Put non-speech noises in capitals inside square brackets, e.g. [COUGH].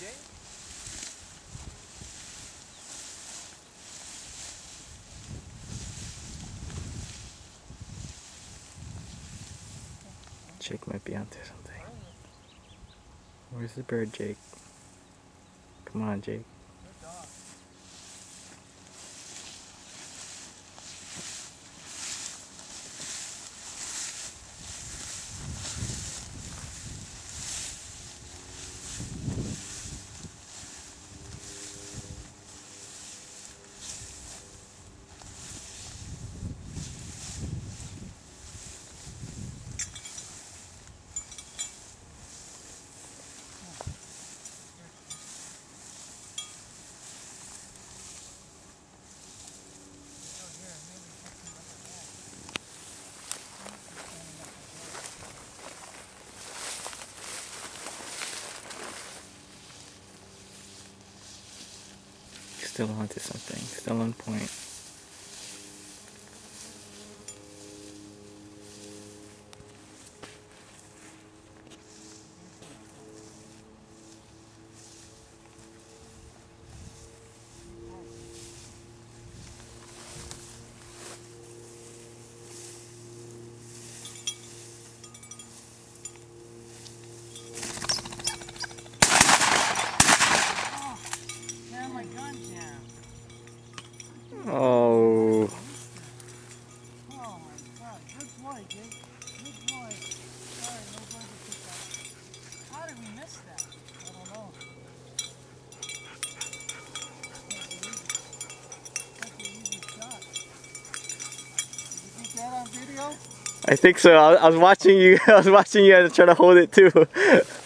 Jay. Jake might be onto something. Where's the bird, Jake? Come on, Jake. Still onto something. Still on point. Oh, Oh my god. Good boy, Jake. Good boy. Sorry, no bird to pick up. How did we miss that? I don't know. Such an easy shot. Did you get that on video? I think so. I, was watching you. I was watching you [LAUGHS] and trying to hold it too. [LAUGHS]